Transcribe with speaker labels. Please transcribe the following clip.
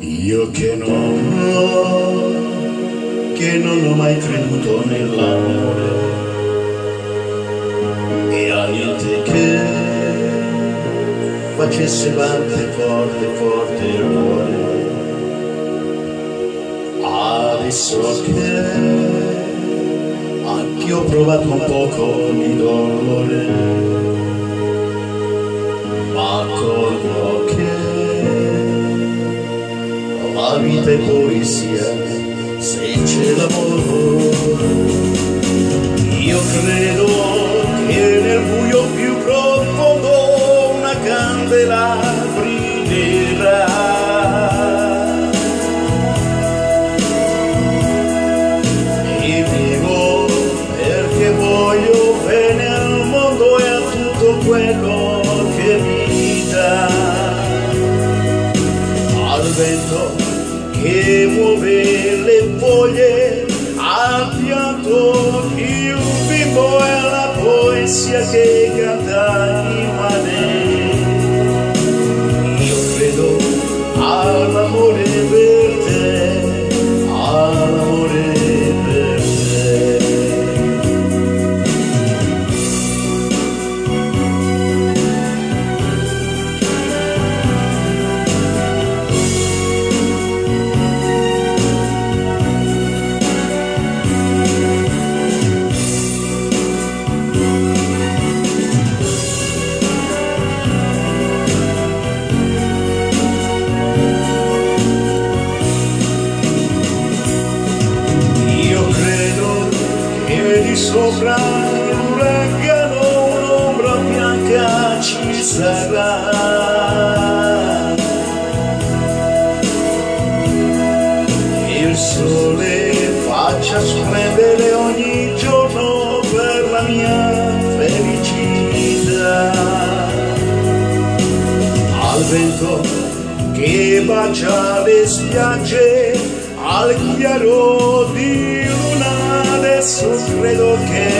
Speaker 1: Io che non ho, che non ho mai creduto nell'amore e a niente che facesse batte forte, forte il cuore. Adesso che anch'io ho provato un poco di dolore, ma accorgo vita è poesia se c'è l'amore. Io credo che nel buio più profondo una candela brillerà. E vivo perché voglio bene al mondo e a tutto quello che mi dà. Al vento che muove le foglie al pianto di un bimbo è la poesia che canta sopra l'uragano un'ombra bianca ci sarà. Il sole faccia splendere ogni giorno per la mia felicità. Al vento che bacia le spiagge al chiaro di luna